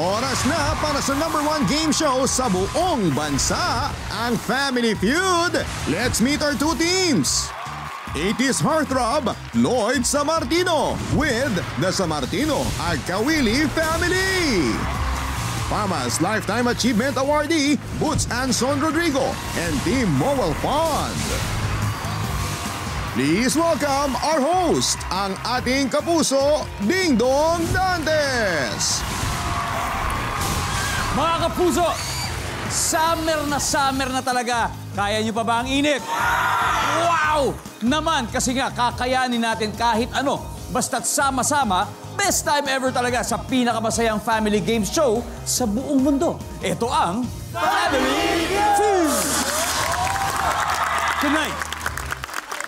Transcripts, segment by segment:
Oras na para sa number one game show sa buong bansa, ang Family Feud. Let's meet our two teams. 80s heartthrob, Lloyd Samartino with the Samartino Agkawili family. Fama's Lifetime Achievement Awardee, Boots Anson Rodrigo and Team Mowel Pond. Please welcome our host, ang ating kapuso, Ding Dong Dantes. Mga kapuso, summer na summer na talaga. Kaya niyo pa ba ang init? Wow! Naman, kasi nga, kakayanin natin kahit ano. Basta't sama-sama, best time ever talaga sa pinakamasayang family game show sa buong mundo. Ito ang Family Feud! Tonight,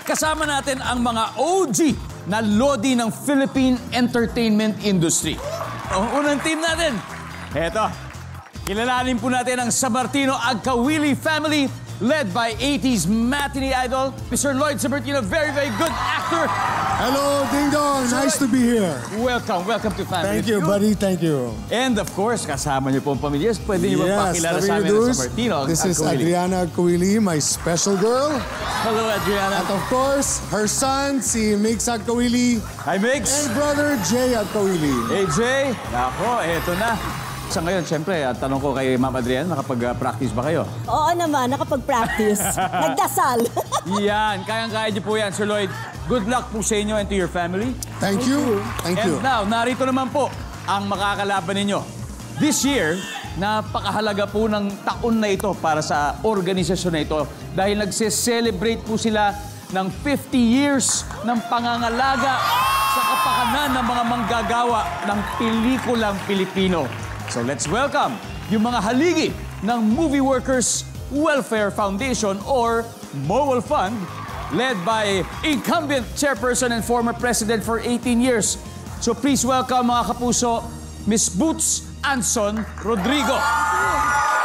kasama natin ang mga OG na lodi ng Philippine entertainment industry. Ang unang team natin, eto, kilalanin po natin ang Samartino Agkawili family led by 80s matinee idol, Mr. Lloyd Samartino, very, very good actor. Hello, Ding Dong. Nice to be here. Welcome, welcome to Family Thank you, Feud. buddy. Thank you. And of course, kasama niyo po ang pamilya. Pwede niyo bang pakilala let me sa amin introduce. Samartino This is Agkawili? Adriana Agkawili, my special girl. Hello, Adriana. At of course, her son, si Mix Agkawili, Hi, Migs. and brother Jay Agkawili. AJ, nako, eto na. Sa ngayon, siyempre, at tanong ko kay Ma'am Adrian, nakapag-practice ba kayo? Oo naman, nakapag-practice. Nagdasal. Yan, kayang-kaya niyo po yan, Sir Lloyd. Good luck po sa inyo and to your family. Thank you. Thank And you. now, narito naman po ang makakalaban ninyo. This year, napakahalaga po ng taon na ito para sa organisasyon na ito dahil nagse-celebrate po sila ng 50 years ng pangangalaga sa kapakanan ng mga manggagawa ng pelikulang Pilipino. So let's welcome yung mga haligi ng Movie Workers Welfare Foundation or MOWEL Fund led by incumbent chairperson and former president for 18 years. So please welcome mga kapuso, Miss Boots Anson Rodrigo.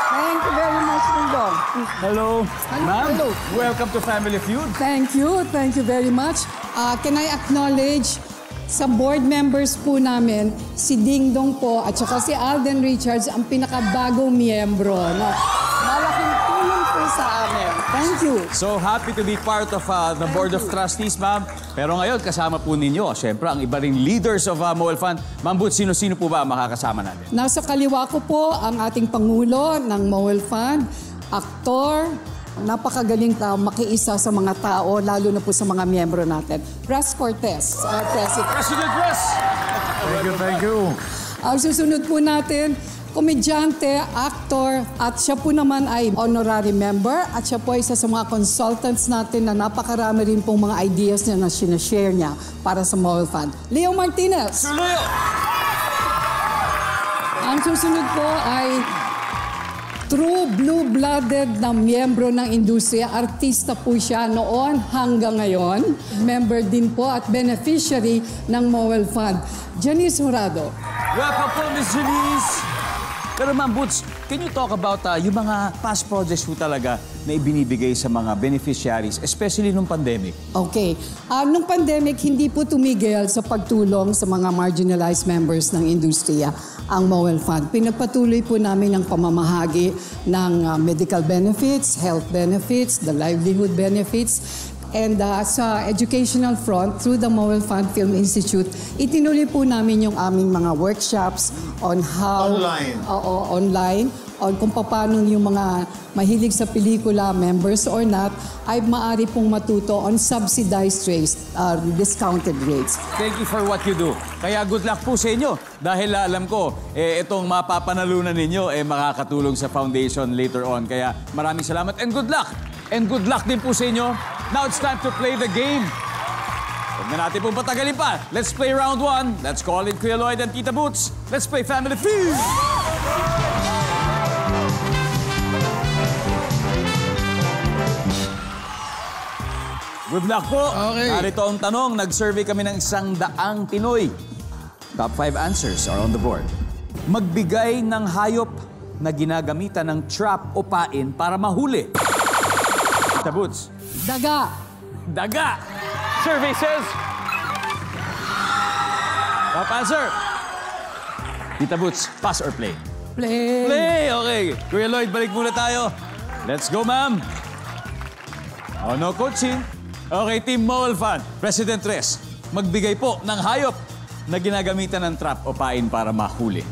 Thank you very much, Dingdong. Hello. Ma'am, hello. welcome to Family Feud. Thank you. Thank you very much. Uh, can I acknowledge sa board members po namin, si Dingdong po at saka si Alden Richards, ang pinakabagong miyembro. No? Malaking tulong po sa amin. Thank you. So happy to be part of uh, the Board of Trustees, ma'am. Pero ngayon, kasama po ninyo, syempre, ang iba ring leaders of uh, Moel Fund. Ma'am Boots, sino-sino po ba ang makakasama natin? Nasa kaliwa ko po ang ating Pangulo ng Mowel Fund, aktor, napakagaling tao, makiisa sa mga tao, lalo na po sa mga miyembro natin. Pres Cortez, uh, President. President Press! Thank you, thank you. Ang susunod po natin, komedyante, actor, at siya po naman ay honorary member at siya po ay isa sa mga consultants natin na napakarami rin pong mga ideas niya na sinashare niya para sa Mobile Fund. Leo Martinez. Sir Leo! Ang susunod po ay true blue-blooded na miyembro ng industriya. Artista po siya noon hanggang ngayon. Member din po at beneficiary ng Mowel Fund. Janice Horado. Welcome po, Miss Janice! Pero Ma'am Boots, can you talk about uh, yung mga past projects po talaga na ibinibigay sa mga beneficiaries, especially nung pandemic? Okay. Ah, nung pandemic, hindi po tumigil sa pagtulong sa mga marginalized members ng industriya ang Mowel Fund. Pinagpatuloy po namin ang pamamahagi ng ah, medical benefits, health benefits, the livelihood benefits, And ah, sa educational front, through the Mowel Fund Film Institute, itinuloy po namin yung aming mga workshops on how... Online. Oo, online. On kung paano yung mga mahilig sa pelikula, members or not, ay maaari pong matuto on subsidized rates, uh, discounted rates. Thank you for what you do. Kaya good luck po sa inyo. Dahil alam ko, eh, itong mapapanalunan ninyo, eh, makakatulong sa foundation later on. Kaya maraming salamat and good luck. And good luck din po sa inyo. Now it's time to play the game. Huwag na natin pong patagalin pa. Let's play round one. Let's call in Kuya Lloyd and Tita Boots. Let's play Family Feud. Good luck po. Okay. Narito ang tanong. Nag-survey kami ng isang daang Pinoy. Top 5 answers are on the board. Magbigay ng hayop na ginagamitan ng trap o pain para mahuli. Tita Boots. Daga. Daga. Survey says... Top answer. Tita Boots, pass or play? Play. Play! Okay. Kuya Lloyd, balik muna tayo. Let's go, ma'am. Oh, no coaching. Okay, Team Mowal Fan, President Tres, magbigay po ng hayop na ginagamitan ng trap o pain para mahuli.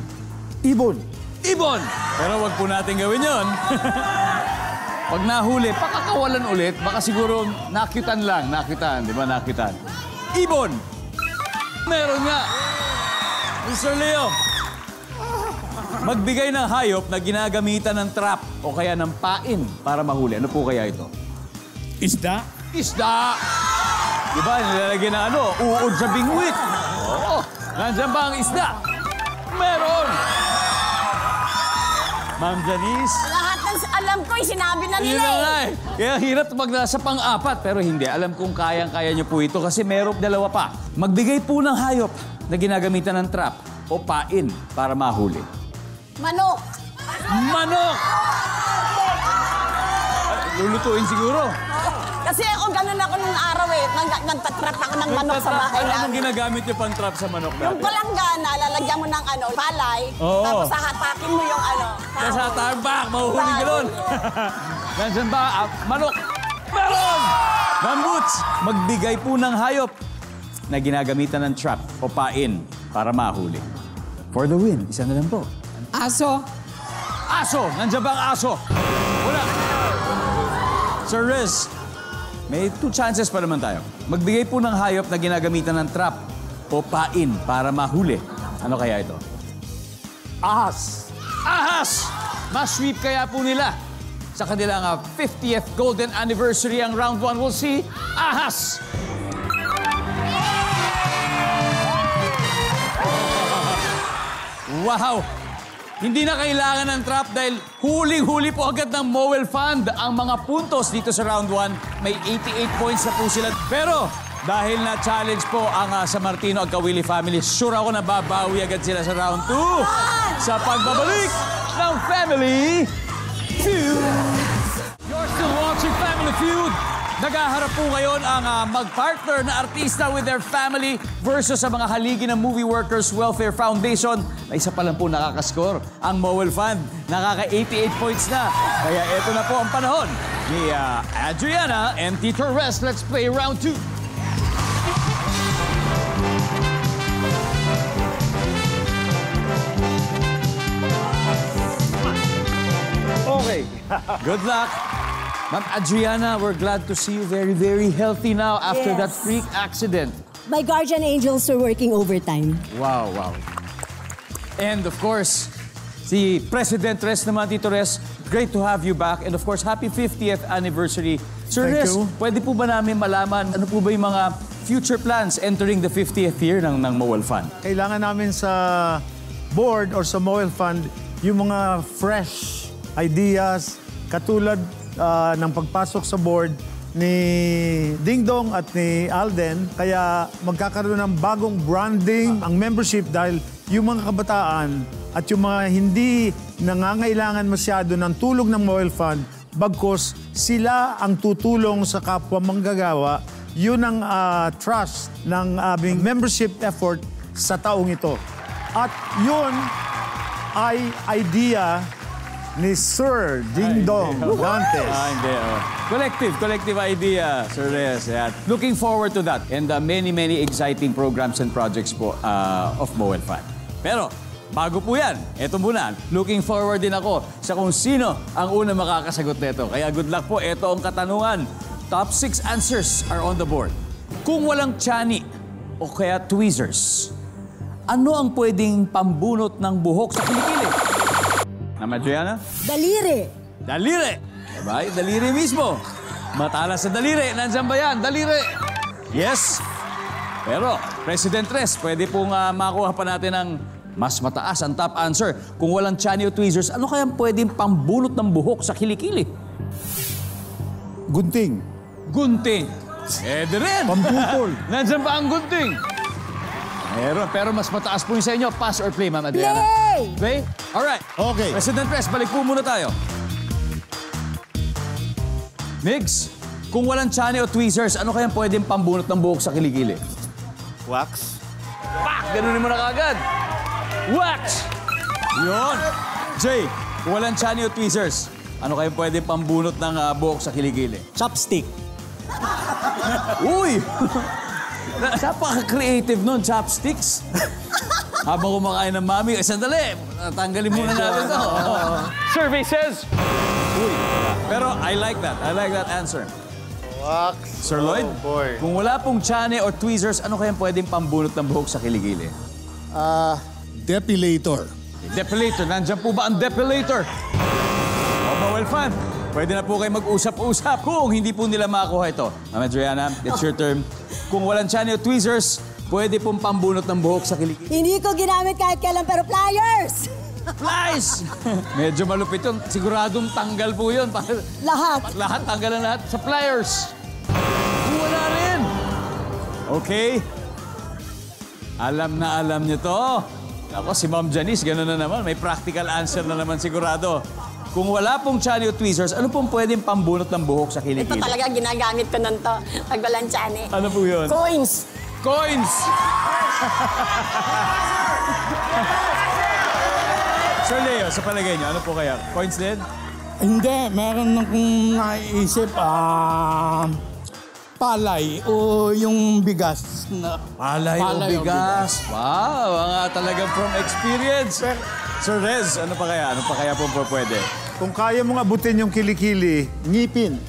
Ibon. Ibon! Pero wag po natin gawin yon. Pag nahuli, pakakawalan ulit, baka siguro nakitan lang, nakitan, di ba nakitan? Ibon! Meron nga! Mr. Leo, magbigay ng hayop na ginagamitan ng trap o kaya ng pain para mahuli. Ano po kaya ito? Isda. Isda! Di ba, nilalagyan ng ano, uod sa bingwit. Oo. Nandiyan ba ang isda? Meron! Ma'am Janice, alam ko, sinabi na nila eh. nga eh. Kaya hirap pag nasa pang-apat. Pero hindi, alam kong kayang-kaya niyo po ito kasi meron dalawa pa. Magbigay po ng hayop na ginagamitan ng trap o pain para mahuli. Manok. Manok! Lulutuin siguro. Kasi ako ganun ako nung araw eh. Nag nagtatrap ako ng manok sa bahay Ano namin. ginagamit niyo pang trap sa manok Yung natin? palanggana, lalagyan mo ng ano, palay. Oo. Tapos hahatakin mo yung ano. Nasa sahog. tarbak, mahuhuli ka doon. Nandiyan ba? Ah, manok! Meron! Ma'am Boots, magbigay po ng hayop na ginagamitan ng trap o pain para mahuli. For the win, isa na lang po. Aso. Aso! Nandiyan ba ang aso? Wala. Sir Riz, may two chances pa naman tayo. Magbigay po ng hayop na ginagamitan ng trap o pain para mahuli. Ano kaya ito? Ahas. Ahas! Mas-sweep kaya po nila. Sa kanilang ah, 50th Golden Anniversary ang round 1, we'll see Ahas! Wow! Hindi na kailangan ng trap dahil huling-huli po agad ng Mowel Fund ang mga puntos dito sa round 1. May 88 points na po sila. Pero dahil na challenge po ang ah, San Martino at Kawili family, sure ako na babawi agad sila sa round 2 sa pagbabalik ng Family Feud. You're still watching Family Feud. Nagaharap po ngayon ang ah, mag-partner na artista with their family versus sa mga haligi ng Movie Workers Welfare Foundation na isa pa lang po nakakascore. Ang Mowel Fund, nakaka-88 points na. Kaya ito na po ang panahon ni ah, Adriana and Tito Rest. Let's play round 2. Okay. Good luck. Ma'am Adriana, we're glad to see you very, very healthy now after that Yes. freak accident. My guardian angels are working overtime. Wow, wow. And of course, si President Res naman, Tito Res, great to have you back. And of course, happy 50th anniversary. Sir Thank Res, you. pwede po ba namin malaman ano po ba yung mga future plans entering the 50th year ng, ng Mowal Fund? kailangan namin sa board or sa Mobile Fund yung mga fresh ideas katulad ah, ng pagpasok sa board ni Dingdong at ni Alden. Kaya magkakaroon ng bagong branding ang membership dahil yung mga kabataan at yung mga hindi nangangailangan masyado ng tulong ng Mobile Fund bagkos sila ang tutulong sa kapwa manggagawa yun ang ah, trust ng aming membership effort sa taong ito. At yun ay idea ni Sir Ding Dong Dantes. Ah, hindi. Oh. Collective, collective idea, Sir Reyes. Yan. Looking forward to that and uh, many, many exciting programs and projects po uh, of Mowel Fund. Pero, bago po yan, eto muna, looking forward din ako sa kung sino ang unang makakasagot nito. Kaya good luck po, eto ang katanungan. Top 6 answers are on the board. Kung walang tiyan o kaya tweezers, ano ang pwedeng pambunot ng buhok sa kilikili? Nama Adriana? Daliri. Daliri! Diba? Daliri mismo. Matalas sa daliri. Nandiyan ba yan? Daliri! Yes. Pero, President Tres, pwede pong ah, makuha pa natin ng mas mataas ang top answer. Kung walang chani o tweezers, ano kaya pwedeng pambunot ng buhok sa kilikili? Gunting. Gunting. Eh, di rin. Pamputol. Nandiyan ba ang gunting? Meron, pero mas mataas po yung sa inyo. Pass or play, Ma'am Adriana? Play! Play? Alright. Okay. President Press, balik po muna tayo. Migs, kung walang chani o tweezers, ano kayang pwedeng pambunot ng buhok sa kilikili? Wax. Pak! Ganunin mo na kagad. Wax! Yun. Jay, kung walang chani o tweezers, ano kayo pwede pambunot ng ah, buhok sa kiligili? Chopstick. Uy! Na- Napaka-creative nun, chopsticks. Habang kumakain ng mami, eh, sandali, tanggalin muna natin to. Survey says Uy. Pero I like that. I like that answer. Wax. Sir Lloyd, Oh, boy. kung wala pong chane or tweezers, ano kayang pwedeng pambunot ng buhok sa kiligili? Ah, depilator. Depilator. Nandiyan po ba ang depilator? O, Bawal fan. Pwede na po kayo mag-usap-usap kung hindi po nila makakuha ito. Mama Adriana, it's your term. Kung walang chane o tweezers, pwede pong pambunot ng buhok sa kiligili. Hindi ko ginamit kahit kailan, pero pliers! Flies! Medyo malupit yun. Siguradong tanggal po yun. Para- Lahat. Lahat, tanggalan lahat. Sa pliers. Wala rin. Okay. Alam na alam niyo to. Ako, si Ma'am Janice, gano'n na naman. May practical answer na naman sigurado. Kung wala pong chani o tweezers, ano pong pwedeng pambunot ng buhok sa Ito kilikili? talaga ginagamit ko nun to. Pag walang tsane. Ano po yun? Coins. Coins! Sir Leo, sa palagay niyo, ano po kaya? Coins din? Hindi, meron akong naiisip, ah, palay o yung bigas na Palay, o Palay o bigas. Wow, mga talagang from experience. Sir Rez, ano pa kaya? Ano pa kaya po po pwede? Kung kaya mong abutin yung kilikili, ngipin.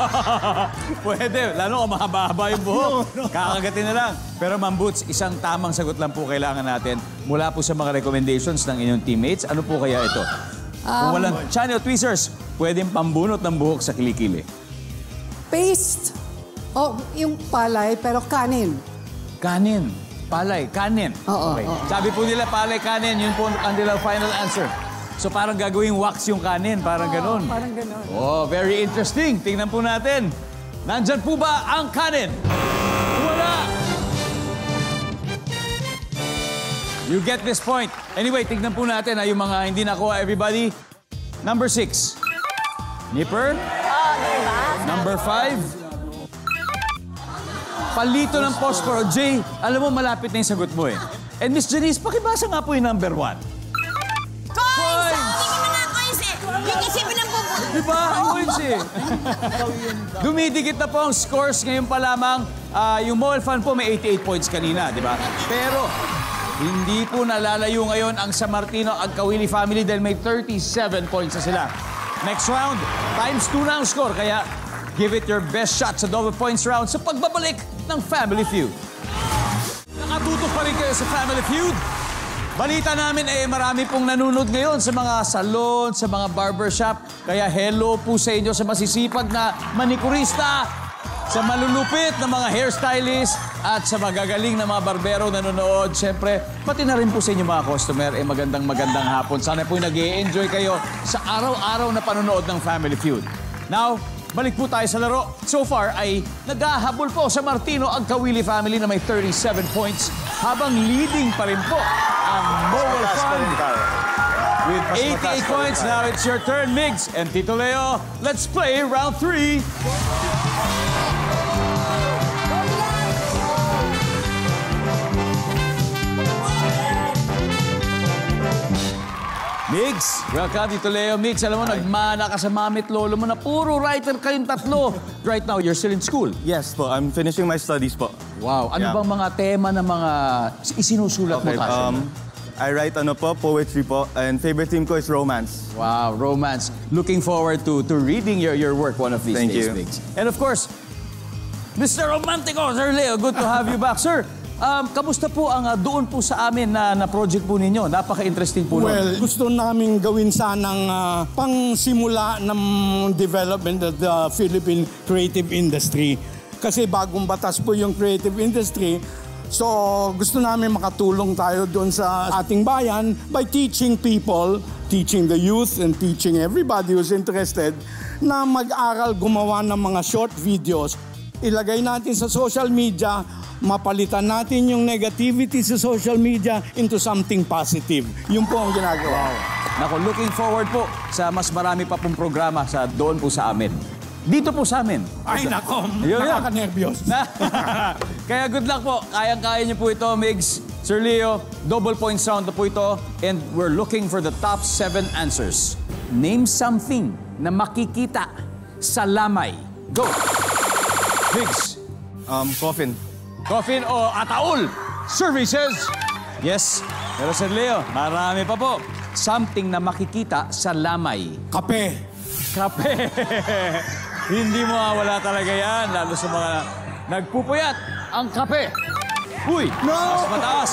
pwede, lalo kung mahaba-haba yung buhok. Kakagatin na lang. Pero Ma'am Boots, isang tamang sagot lang po kailangan natin mula po sa mga recommendations ng inyong teammates. Ano po kaya ito? Kung walang channel tweezers, pwedeng pambunot ng buhok sa kilikili. Paste. Oh, yung palay, pero kanin. Kanin. Palay, kanin. Oo, okay. oo. Sabi po nila palay, kanin. Yun po ang nilang final answer. So parang gagawing wax yung kanin. Parang ganun. Parang ganun. Oh, very interesting. Tingnan po natin. Nandyan po ba ang kanin? Wala! You get this point. Anyway, tignan po natin ha, yung mga hindi nakuha everybody. Number six. Nipper. Oh, diba? Number five. Palito ng posporo. Jay, alam mo, malapit na yung sagot mo eh. And Miss Janice, pakibasa nga po yung number one. Di ba? Ang eh. Dumidikit na po ang scores ngayon pa lamang. Ah, yung Mobile Fan po may 88 points kanina, di ba? Pero hindi po nalalayo ngayon ang San Martino at Kawili family dahil may 37 points na sila. Next round, times 2 na ang score. Kaya give it your best shot sa double points round sa pagbabalik ng Family Feud. Nakatutok pa rin kayo sa Family Feud. Balita namin eh marami pong nanonood ngayon sa mga salon, sa mga barbershop. Kaya hello po sa inyo sa masisipag na manikurista, sa malulupit na mga hairstylist, at sa magagaling na mga barbero na nanonood. Siyempre, pati na rin po sa inyo mga customer, eh magandang magandang hapon. Sana po nag enjoy kayo sa araw-araw na panonood ng Family Feud. Now, balik po tayo sa laro. So far ay naghahabol po sa Martino ang Kawili family na may 37 points habang leading pa rin po ang Mobile Fund with 88 points. Now it's your turn, Migs and Tito Leo. Let's play round three. Migs, welcome Tito Leo. Migs, alam mo, nagmana ka sa mamit lolo mo na puro writer kayong tatlo. Right now, you're still in school. Yes po, I'm finishing my studies po. Wow. Ano Yeah. bang mga tema na mga isinusulat mo, Okay, Tasha? um, I write ano po, poetry po, and favorite theme ko is romance. Wow, romance. Looking forward to to reading your your work one of these Thank days, you. Migs. And of course, Mr. Romantico, Sir Leo, good to have you back. Sir, um, kamusta po ang ah, doon po sa amin na, na project po ninyo? Napaka-interesting po nun. Well, gusto namin gawin sanang ah, pangsimula ng development of the Philippine creative industry. Kasi bagong batas po yung creative industry. So, gusto namin makatulong tayo doon sa ating bayan by teaching people, teaching the youth and teaching everybody who's interested na mag-aral gumawa ng mga short videos. Ilagay natin sa social media, mapalitan natin yung negativity sa social media into something positive. Yun po ang ginagawa. Nako, looking forward po sa mas marami pa pong programa sa doon po sa amin. Dito po sa amin. Ay, nako, nakaka-nervyos. Kaya good luck po. Kayang-kaya niyo po ito, Migs. Sir Leo, double points round na po ito and we're looking for the top seven answers. Name something na makikita sa lamay. Go! Biggs, Um, coffin. Coffin o ataul? Says yes. Pero Sir Leo, marami pa po. Something na makikita sa lamay. Kape. Kape. Hindi mo wala talaga yan, lalo sa mga nagpupuyat ang kape. Uy, mas mataas.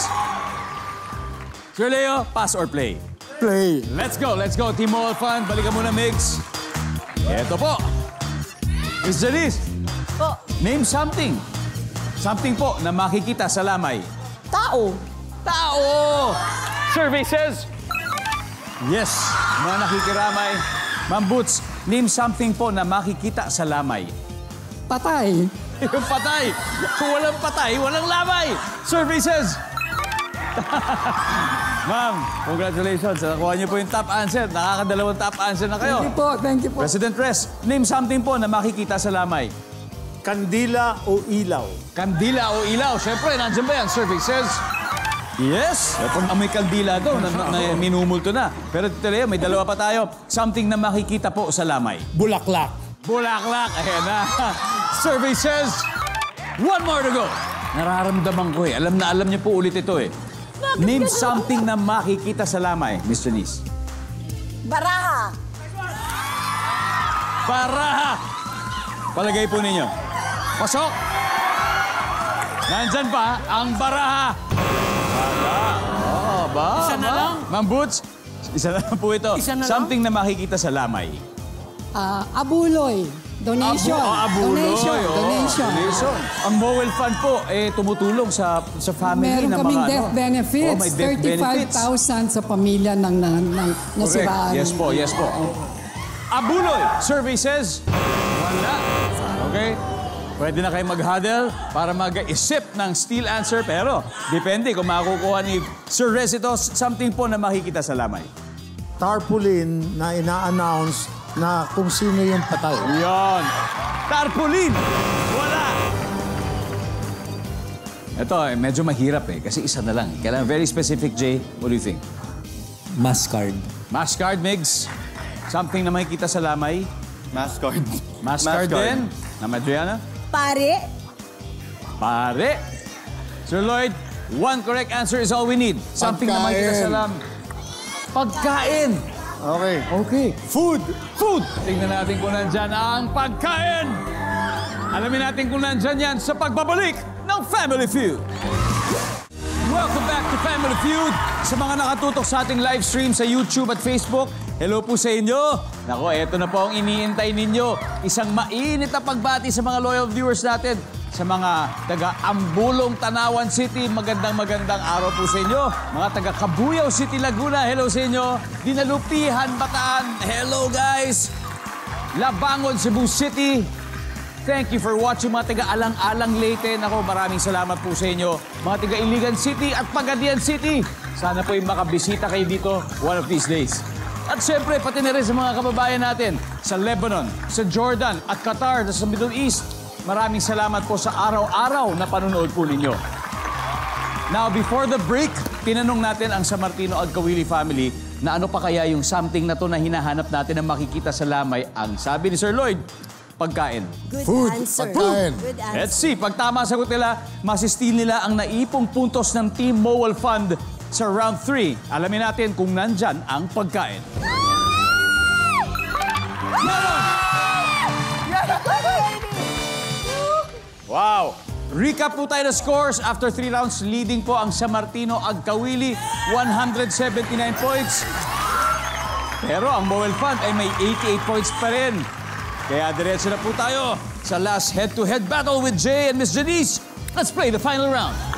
Sir Leo, pass or play? Play. Let's go, let's go. Team All Fun, balikan muna, Migs. Ito po. Miss Janice, Po, name something. Something po na makikita sa lamay. tao. Tao! Survey says Yes, mga nakikiramay. Ma'am Boots, name something po na makikita sa lamay. Patay. Yung patay. Kung walang patay, walang lamay. Services. Ma'am, congratulations. Nakuha niyo po yung top answer. Nakakadalawang top answer na kayo. Thank you po, thank you po. President Res, name something po na makikita sa lamay. Kandila o ilaw? Kandila o ilaw. Siyempre, nandiyan ba yan? Services. Yes. Kung amoy kandila daw, na, na, na, minumulto na. Pero Leo, may dalawa pa tayo. Something na makikita po sa lamay. Bulaklak. Bulaklak. Ayan na. Survey says, one more to go. Nararamdaman ko eh. Alam na alam niyo po ulit ito eh. Name something na makikita sa lamay, Miss Janice. Baraha. Baraha! Palagay po ninyo. Pasok! Nandyan pa ang baraha. Baraha. Oh, ba? Isa na ba? lang? Ma'am Boots, isa na lang po ito. Isa na lang? something na makikita sa lamay. Ah, abuloy. Donation. Abu- oh, abuloy. Donation. oh, Donation. donation. Ang Mowel Fund po, eh, tumutulong sa sa family Meron ng kaming mga death ano. benefits. Oh, may death benefits. 35,000 sa pamilya ng, ng, ng nasiraan. Yes po, yes po. Abuloy, survey says, wala. Okay? Pwede na kayo mag-huddle para mag-isip ng steal answer, pero depende kung makukuha ni Sir Resitos something po na makikita sa lamay. Tarpaulin na ina-announce na kung sino yung patay. Yon. Tarpaulin! Wala! Ito, eh, medyo mahirap eh, kasi isa na lang. Kailangan very specific, Jay. What do you think? Mascard. Mask card, Migs. Something na makikita sa lamay. Mask card. Mask card din. Na Madriana. Pare. Pare. Sir Lloyd, one correct answer is all we need. Something na makikita sa Pagkain. lam. Pagkain. Okay. Okay. Food. Food. Tingnan natin kung nandyan ang pagkain. Alamin natin kung nandyan yan sa pagbabalik ng Family Feud. Welcome back to Family Feud. Sa mga nakatutok sa ating live stream sa YouTube at Facebook, hello po sa inyo. Nako, eto na po ang iniintay ninyo. Isang mainit na pagbati sa mga loyal viewers natin. Sa mga taga Ambulong, Tanawan City, magandang magandang araw po sa inyo. Mga taga Kabuyaw City, Laguna, hello sa inyo. Dinalupihan, Bataan, hello guys. Labangon, Cebu City, Thank you for watching mga taga Alang-Alang Leyte. Nako, maraming salamat po sa inyo. Mga taga Iligan City at Pagadian City. Sana po yung makabisita kayo dito one of these days. At syempre, pati na rin sa mga kababayan natin sa Lebanon, sa Jordan at Qatar, sa Middle East. Maraming salamat po sa araw-araw na panonood po ninyo. Now, before the break, tinanong natin ang San Martino Agkawili family na ano pa kaya yung something na to na hinahanap natin na makikita sa lamay. Ang sabi ni Sir Lloyd, pagkain. Good Food. answer. Pagkain. Good answer. Let's see, pag tama sagot nila, masistil nila ang naipong puntos ng Team Mowal Fund sa round 3. Alamin natin kung nandyan ang pagkain. Wow! Recap po tayo scores. After 3 rounds, leading po ang San Martino Agkawili, 179 points. Pero ang Mowel Fund ay may 88 points pa rin. Kaya diretso na po tayo sa last head-to-head battle with Jay and Miss Janice. Let's play the final round.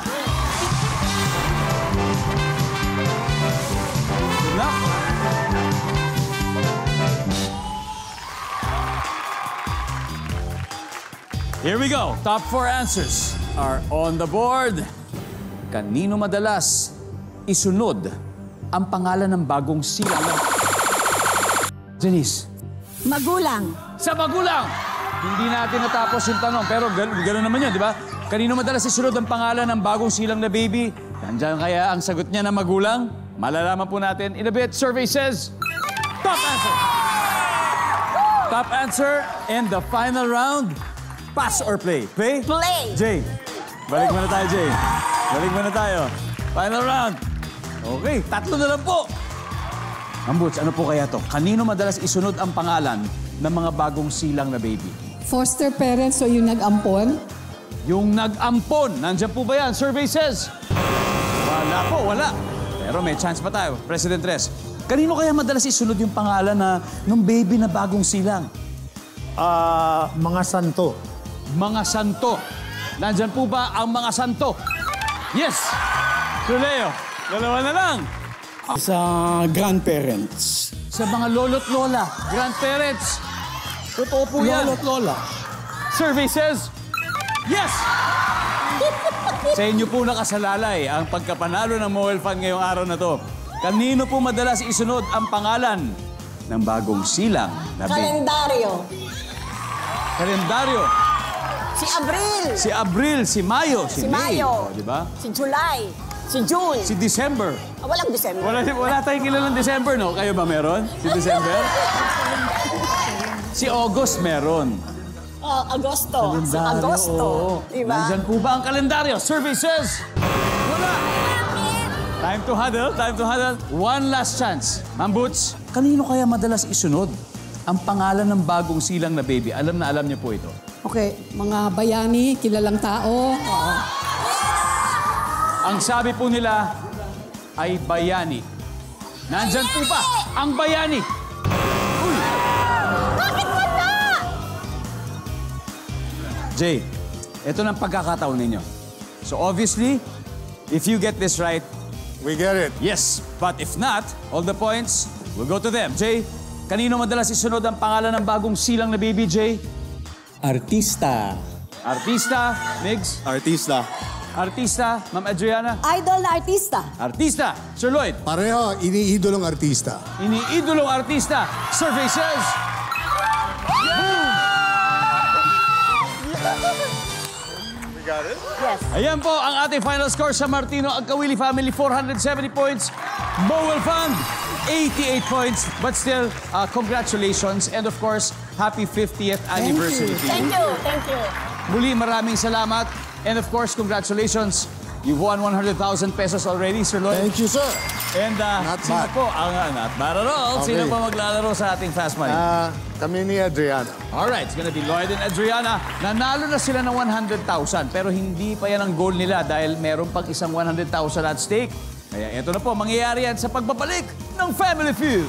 Here we go. Top four answers are on the board. Kanino madalas isunod ang pangalan ng bagong silang ng... Janice. Magulang. Sa magulang! Hindi natin natapos yung tanong, pero gan ganun naman yun, di ba? Kanino madalas isunod ang pangalan ng bagong silang na baby? Nandiyan kaya ang sagot niya na magulang? Malalaman po natin in a bit. Survey says, top answer. Top answer in the final round, pass or play? Play? Play. Jay, balik muna tayo, Jay. Balik muna tayo. Final round. Okay, tatlo na lang po. Ma'am Butch, ano po kaya to? Kanino madalas isunod ang pangalan ng mga bagong silang na baby? Foster parents o yung nag-ampon? Yung nag-ampon, nandyan po ba yan? Survey says. Wala po, wala. Pero may chance pa tayo. President Tres, kanino kaya madalas isunod yung pangalan na ng baby na bagong silang? Ah, mga santo. Mga santo. Nandyan po ba ang mga santo? Yes! Sir Leo, dalawa na lang. Sa grandparents. Sa mga lolo't lola, grandparents. Totoo po yan. Lolo't lola. Survey says, yes! Sa inyo po nakasalalay ang pagkapanalo ng Mobile Fund ngayong araw na to. Kanino po madalas isunod ang pangalan ng bagong silang na baby? Kalendaryo. Kalendaryo. Si Abril. Si Abril, si Mayo, si, Si May. Mayo. O, di ba? Si July. Si June. Si December. Ah, walang December. Wala, wala tayong kilalang December, no? Kayo ba meron? Si December? si August meron. Ah, Agosto. Si Agosto. oo. Diba? Nandyan po ba ang kalendaryo? Says, wala. Time to huddle, time to huddle. One last chance. Ma'am Boots, kanino kaya madalas isunod ang pangalan ng bagong silang na baby? Alam na alam niyo po ito. Okay, mga bayani, kilalang tao. Oo. Ang sabi po nila ay bayani. Nandyan po ba ang bayani? Bakit wala? Jay, ito ng pagkakataon ninyo. So obviously, if you get this right, We get it. yes. But if not, all the points will go to them. Jay, kanino madalas isunod ang pangalan ng bagong silang na baby, Jay? Artista. Artista, Migs? Artista. Artista, Ma'am Adriana? Idol na artista. Artista, Sir Lloyd? Pareho, iniidolong artista. Iniidolong artista. Survey says... Yes. Ayan po ang ating final score sa Martino Agkawili family, 470 points. Mowel Fund, 88 points. But still, uh, congratulations and of course, happy 50th anniversary to you. Thank you. Thank you. Muli, maraming salamat. And of course, congratulations. You've won 100,000 pesos already, Sir Lloyd. Thank you, sir. And uh, Not sino bad. po ang uh, not bad at all? Sino Okay. pa maglalaro sa ating Fast Money? Ah, kami ni Adriana. Alright, it's gonna be Lloyd and Adriana. Nanalo na sila ng 100,000 pero hindi pa yan ang goal nila dahil meron pang isang 100,000 at stake. Kaya ito na po, mangyayari yan sa pagbabalik ng Family Feud.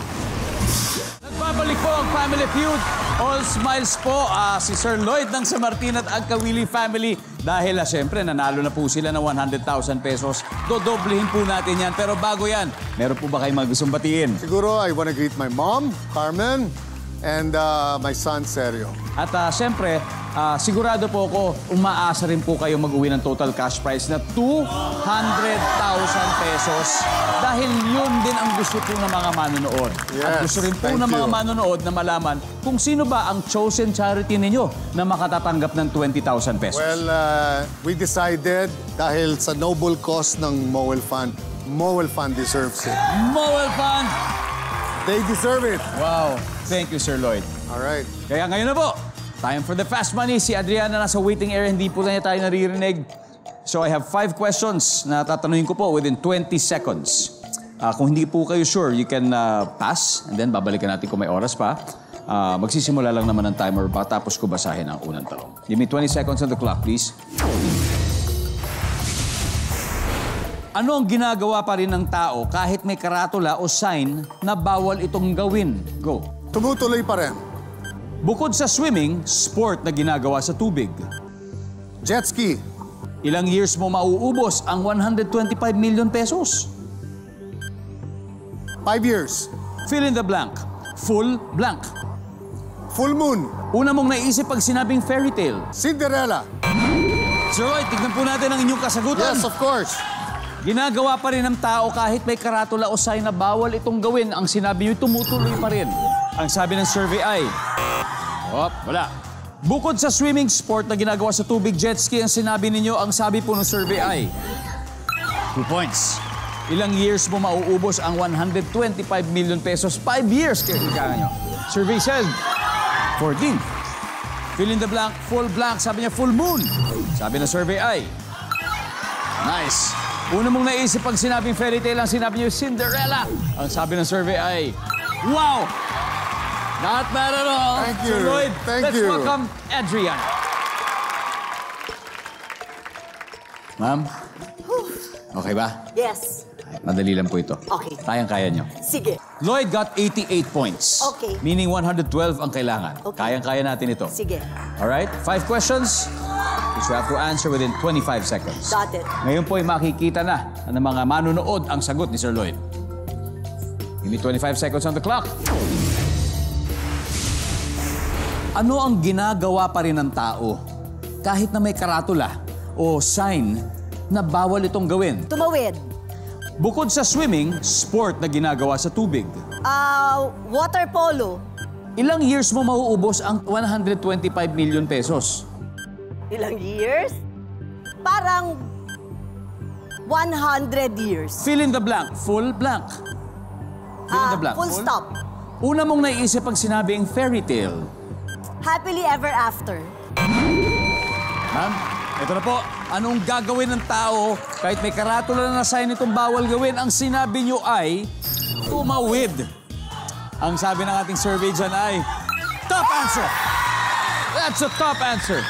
Nagbabalik po ang Family Feud. All smiles po ah, si Sir Lloyd ng San Martin at Agkawili family dahil ah, syempre nanalo na po sila ng 100,000 pesos. Dodoblehin po natin yan. Pero bago yan, meron po ba kayong mga gustong batiin? Siguro, I want to greet my mom, Carmen, and uh, my son, Sergio. At ah, siyempre, ah, sigurado po ako, umaasa rin po kayo mag-uwi ng total cash prize na 200,000 pesos. Dahil yun din ang gusto po ng mga manonood. At Yes, gusto rin po ng mga you. manonood na malaman kung sino ba ang chosen charity ninyo na makatatanggap ng 20,000 pesos. Well, uh, we decided, dahil sa noble cause ng Mowel Fund, Mowel Fund deserves it. Mowel Fund! They deserve it. Wow. Thank you, Sir Lloyd. All right. Kaya ngayon na po, time for the fast money. Si Adriana nasa waiting area, hindi po na niya tayo naririnig. So I have five questions na tatanungin ko po within 20 seconds. Ah, kung hindi po kayo sure, you can ah, pass and then babalikan natin kung may oras pa. Ah, magsisimula lang naman ang timer ba tapos ko basahin ang unang tanong. Give me 20 seconds on the clock, please. Ano ang ginagawa pa rin ng tao kahit may karatula o sign na bawal itong gawin? Go. Tumutuloy pa rin. Bukod sa swimming, sport na ginagawa sa tubig. Jet ski. Ilang years mo mauubos ang 125 million pesos? Five years. Fill in the blank. Full blank. Full moon. Una mong naisip pag sinabing fairy tale. Cinderella. Sir Roy, tignan po natin ang inyong kasagutan. Yes, of course. Ginagawa pa rin ng tao kahit may karatula o sign na bawal itong gawin. Ang sinabi nyo, tumutuloy pa rin. Ang sabi ng survey ay... Op, wala. Bukod sa swimming sport na ginagawa sa tubig jet ski, ang sinabi ninyo, ang sabi po ng survey ay... Two points. Ilang years mo mauubos ang 125 million pesos? Five years, kaya nyo. Survey said, 14. Fill in the blank, full blank. Sabi niya, full moon. Sabi na survey ay, nice. Una mong naisip pag sinabing fairy tale, ang sinabi niyo, Cinderella. Ang sabi ng survey ay, wow! Not bad at all. Thank you. Lloyd, Thank let's you. welcome Adrian. Ma'am, okay ba? Yes. Madali lang po ito. Okay. Kayang-kaya nyo. Sige. Lloyd got 88 points. Okay. Meaning 112 ang kailangan. Okay. Kayang-kaya natin ito. Sige. Alright? Five questions, which you have to answer within 25 seconds. Got it. Ngayon po ay makikita na ng mga manunood ang sagot ni Sir Lloyd. Give me 25 seconds on the clock. Ano ang ginagawa pa rin ng tao kahit na may karatula o sign na bawal itong gawin? Tumawid. Bukod sa swimming, sport na ginagawa sa tubig. Ah, water polo. Ilang years mo mauubos ang 125 million pesos? Ilang years? Parang 100 years. Fill in the blank. Full blank. Fill in Ah, the blank. full stop. Una mong naiisip pag sinabing fairy tale. Happily ever after. Ma'am, ito na po. Anong gagawin ng tao kahit may karatula na sign itong bawal gawin? Ang sinabi nyo ay tumawid. Ang sabi ng ating survey dyan ay top answer. That's a top answer.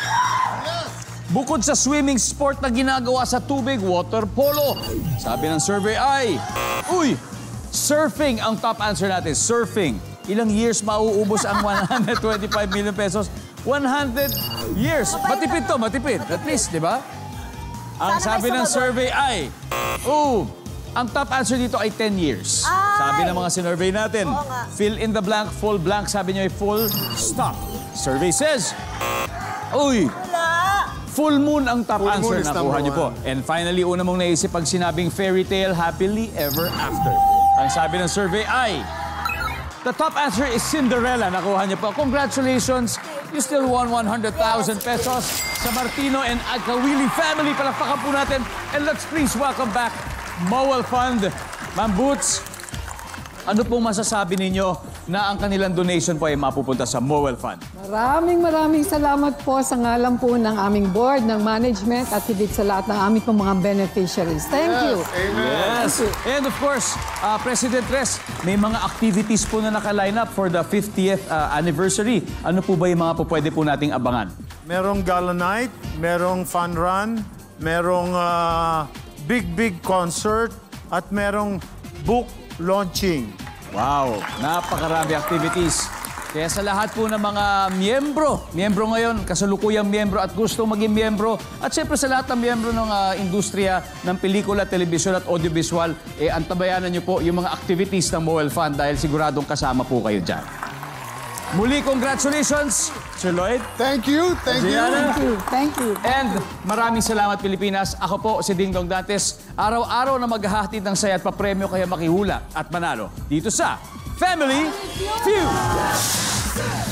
Bukod sa swimming sport na ginagawa sa tubig, water polo. Sabi ng survey ay, uy, surfing ang top answer natin. Surfing. Ilang years mauubos ang 125 million pesos? 100 years. Matipid to, matipid. At least, di ba? Ang sabi ng survey ay, oh, ang top answer dito ay 10 years. Ay! Sabi ng mga sinurvey natin, fill in the blank, full blank. Sabi niyo ay full stop. Survey says, uy, Wala. Full moon ang top Full answer moon is na number kuha niyo po. And finally, una mong naisip pag sinabing fairy tale, happily ever after. Ang sabi ng survey ay, the top answer is Cinderella. Nakuha niyo po. Congratulations! You still won 100,000 pesos sa Martino and Agkawili family. Palakpakan po natin. And let's please welcome back Mowel Fund. Ma'am Boots, ano pong masasabi ninyo na ang kanilang donation po ay mapupunta sa Mowel Fund? Maraming maraming salamat po sa ngalan po ng aming board, ng management at higit sa lahat ng aming pong mga beneficiaries. Thank you. Yes. And of course, uh, President Res, may mga activities po na naka-line up for the 50th uh, anniversary. Ano po ba yung mga po pwede po nating abangan? Merong gala night, merong fun run, merong ah, big big concert, at merong book launching. Wow, napakarami activities. Kaya sa lahat po ng mga miyembro, miyembro ngayon, kasalukuyang miyembro at gustong maging miyembro, at siyempre sa lahat ng miyembro ng ah, industriya ng pelikula, telebisyon at audiovisual, eh, antabayanan niyo po yung mga activities ng Mobile Fund dahil siguradong kasama po kayo dyan. Muli, congratulations, Sir Lloyd. Thank you, thank you. Adriana. Thank you. Thank you. And maraming salamat Pilipinas. Ako po si Ding Dong Dantes. Araw-araw na maghahatid ng saya at papremyo kaya makihula at manalo dito sa Family Feud.